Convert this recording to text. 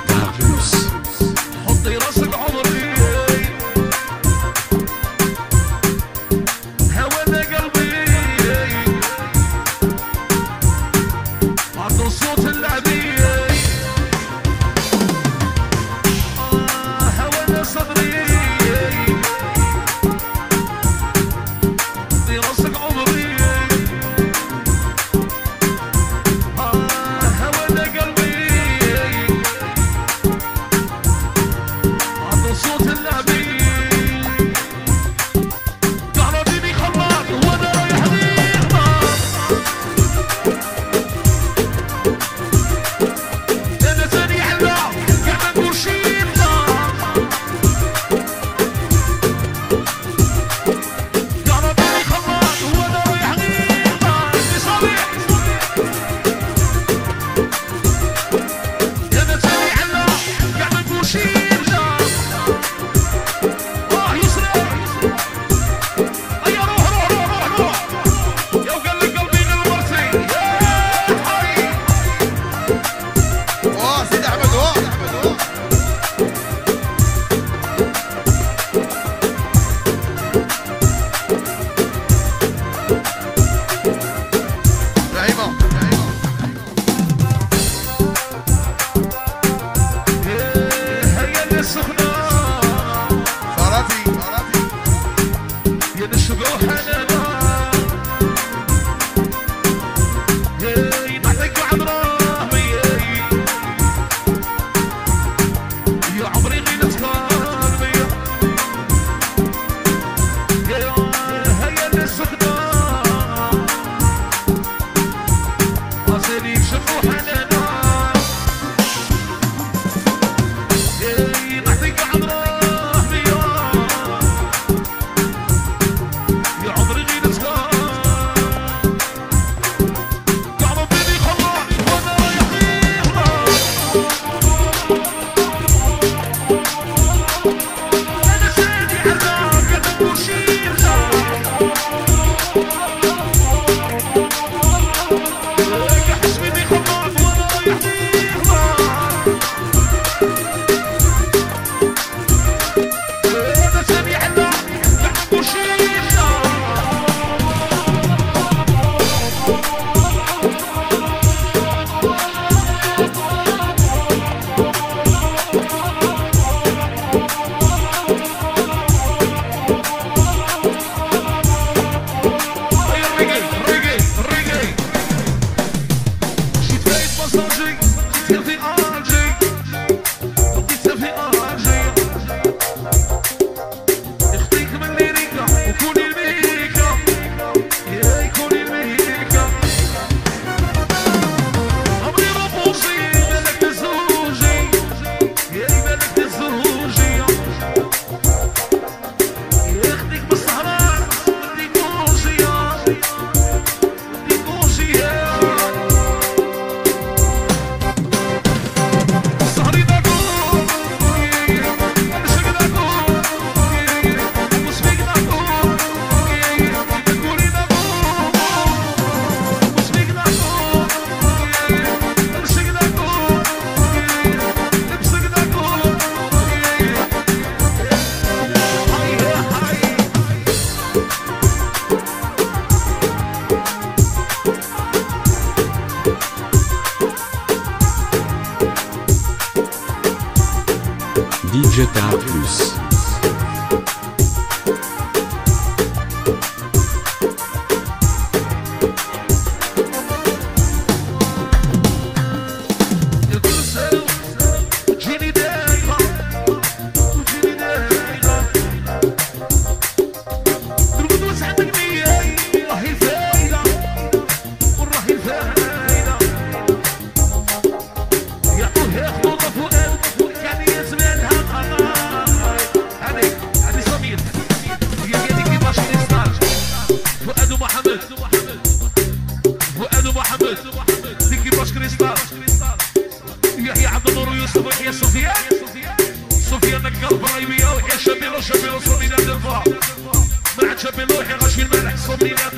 Plus. Digitar Arriba